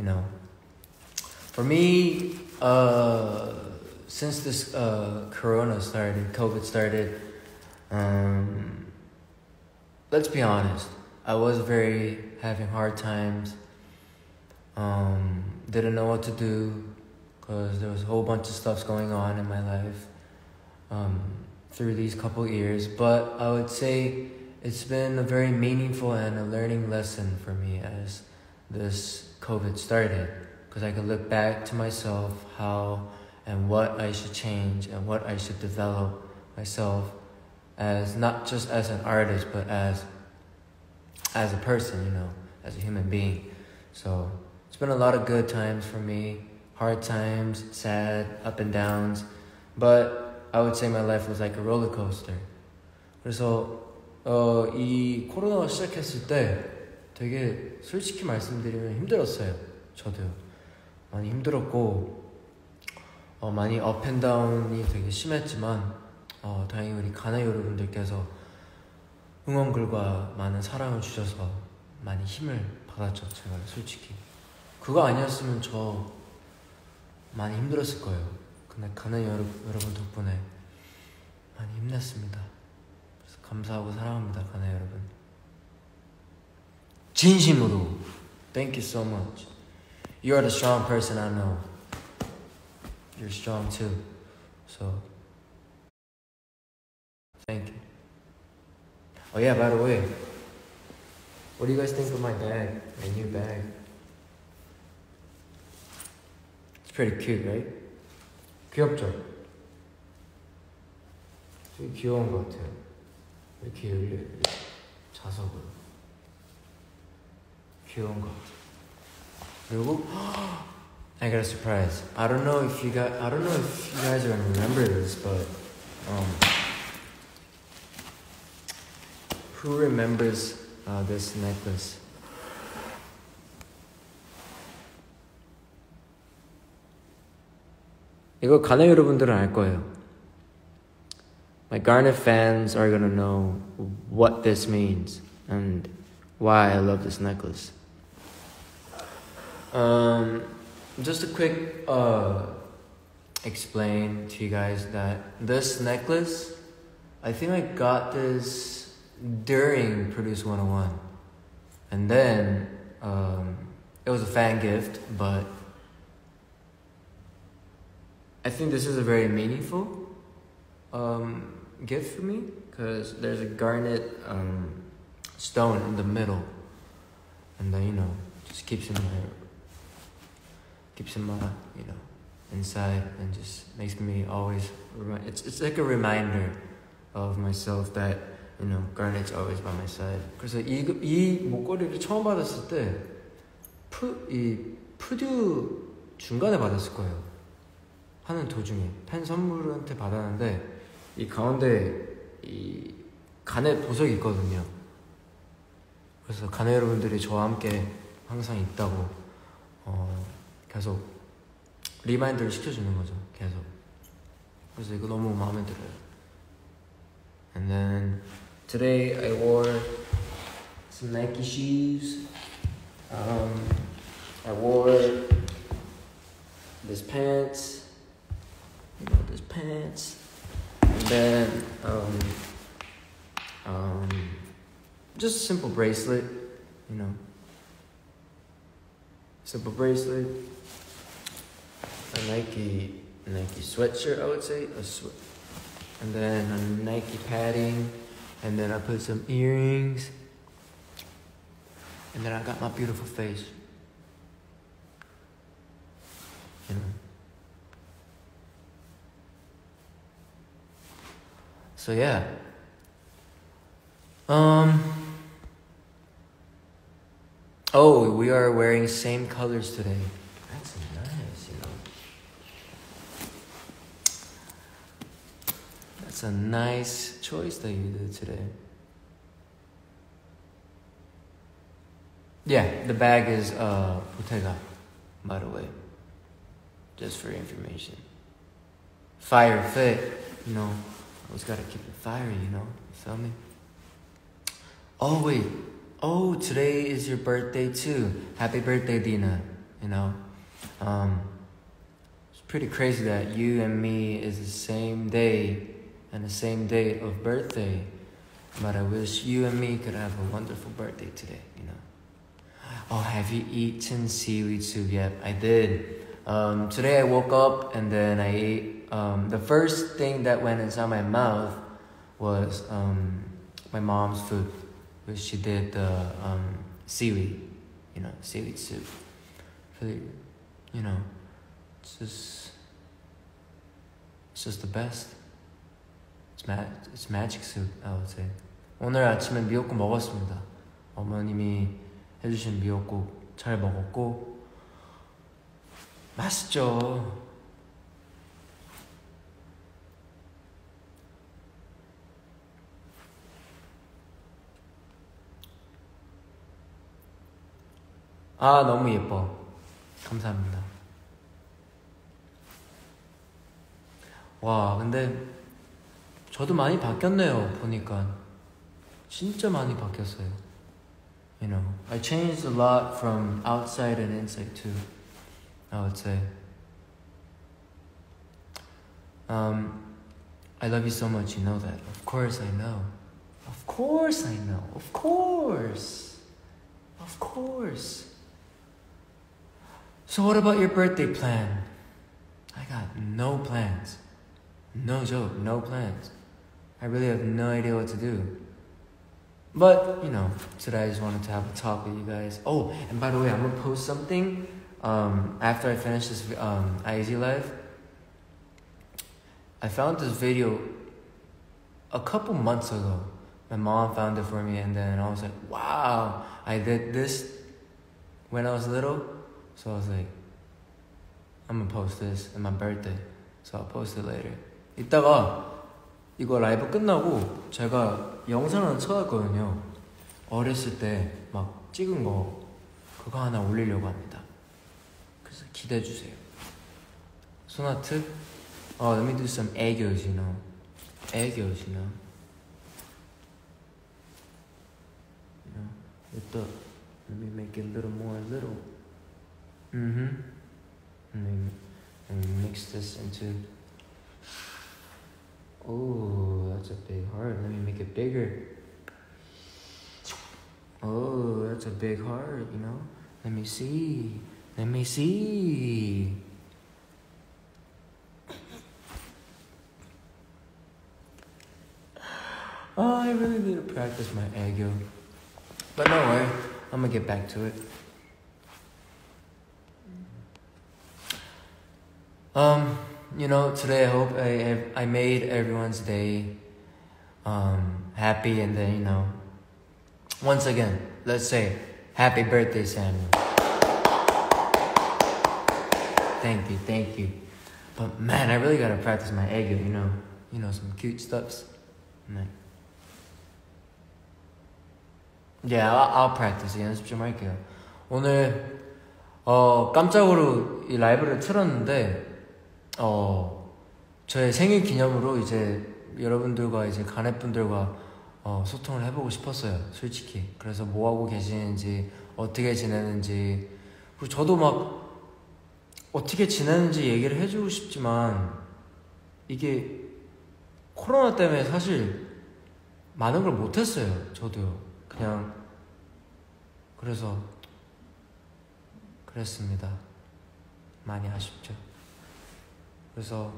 you know. For me, uh, since this uh, Corona started, COVID started, um, let's be honest, I was very having hard times. Um, didn't know what to do because there was a whole bunch of stuff going on in my life um, through these couple years. But I would say it's been a very meaningful and a learning lesson for me as this COVID started because I could look back to myself how and what I should change and what I should develop myself as not just as an artist but as as a person, you know, as a human being. So it's been a lot of good times for me, hard times, sad, up and downs, but I would say my life was like a roller coaster. 그래서 어, 이 코로나가 시작했을 때 되게 솔직히 말씀드리면 힘들었어요. 저도요. 많이 힘들었고 어, 많이 업앤다운이 되게 심했지만 어, 다행히 우리 가나 여러분들께서 응원글과 많은 사랑을 주셔서 많이 힘을 받았죠. 제가 솔직히 그거 아니었으면 저 많이 힘들었을 거예요. 근데 가나 여러분, 덕분에 많이 힘냈습니다. 감사하고 사랑합니다, 가나 여러분. 진심으로 Thank you so much. You are the strong person I know. You're strong too. So thank you. Oh yeah, by the way, what do you guys think of my bag? My new bag. It's pretty cute, right? 귀엽죠? 되게 귀여운 것 같아요. 이렇게 열려, 이렇게 자석으로. 귀여운 것 같아요. 그리고 I got a surprise. I don't know if you got I don't know if you guys are gonna remember this, but um, who remembers uh, this necklace? 이거 가나 여러분들은 알 거예요. My Garnet fans are gonna know what this means and why I love this necklace. Um, just a quick uh, explain to you guys that this necklace, I think I got this during Produce 101. And then um, it was a fan gift, but I think this is a very meaningful um, gift for me because there's a garnet um, stone in the middle. And then, you know, just keeps in my keeps in my you know inside and just makes me always remi- it's it's like a reminder of myself that you know Garnet's always by my side. 그래서 이, 이 목걸이를 처음 받았을 때푸이 푸듀 중간에 받았을 거예요. 하는 도중에 팬 선물한테 받았는데 이 가운데 이 가넷 보석이 있거든요. 그래서 가넷 여러분들이 저와 함께 항상 있다고 어, 계속 리마인드를 시켜주는 거죠. 계속. 그래서 이거 너무 마음에 들어요. And then today I wore some Nike shoes. Um, I wore this pants. You know, this pants. And then um, um, just a simple bracelet, you know. Simple bracelet a Nike Nike sweatshirt, I would say, a sw- and then a Nike padding, and then I put some earrings, and then I got my beautiful face. You know. So yeah. Um. Oh, we are wearing same colors today. That's nice, you know. That's a nice choice that you did today. Yeah, the bag is uh Bottega, by the way. Just for information. Fire fit, you know. Always gotta keep it fiery, you know. You feel me? Oh wait. Oh, today is your birthday too. Happy birthday, Dina. you know. Um, it's pretty crazy that you and me is the same day and the same date of birthday. But I wish you and me could have a wonderful birthday today, you know. Oh, have you eaten seaweed soup yet? I did. Um, today I woke up and then I ate. Um, the first thing that went inside my mouth was um, my mom's food, she did the um, seaweed, you know, seaweed soup. Really, you know, it's just, it's just the best. It's, ma- it's magic soup, I would say. 오늘 아침에 미역국 먹었습니다. 어머님이 해주신 미역국 잘 먹었고 맛있죠. 아 너무 예뻐. 감사합니다. 와 근데 저도 많이 바뀌었네요 보니까 진짜 많이 바뀌었어요. You know, I changed a lot from outside and inside too. I would say. Um, I love you so much. You know that. Of course I know. Of course I know. Of course. Of course. So what about your birthday plan? I got no plans. No joke, no plans. I really have no idea what to do. But, you know, today I just wanted to have a talk with you guys. Oh, and by the way, I'm gonna post something um, after I finish this um, IG Live. I found this video a couple months ago. My mom found it for me, and then I was like, wow, I did this when I was little. So I was like, I'm gonna post this on my birthday. So I'll post it later. 이따가 이거 라이브 끝나고 제가 영상을 찾았거든요. 어렸을 때 막 찍은 거 그거 하나 올리려고 합니다. 그래서 기대해 주세요. 소나트. Oh, let me do some 애교s, you know. 애교s, you know. You know, with the, let me make it a little more little. Mm-hmm. And then and mix this into. Oh, that's a big heart. Let me make it bigger. Oh, that's a big heart, you know? Let me see. Let me see. Oh, I really need to practice my aegyo. But no worry, I'm gonna get back to it. Um, you know, today I hope I I made everyone's day um, happy, and then you know, once again, let's say happy birthday, Samuel. thank you, thank you. But man, I really gotta practice my aegyo, you know, you know, some cute stuffs. Like, yeah, I'll, I'll practice 연습 좀 할게요. 오늘 어 깜짝으로 이 라이브를 틀었는데. 어 저의 생일 기념으로 이제 여러분들과 이제 가넷분들과 어, 소통을 해보고 싶었어요. 솔직히. 그래서 뭐 하고 계시는지 어떻게 지내는지 그리고 저도 막 어떻게 지내는지 얘기를 해주고 싶지만 이게 코로나 때문에 사실 많은 걸 못했어요. 저도요. 그냥 그래서 그랬습니다. 많이 아쉽죠. 그래서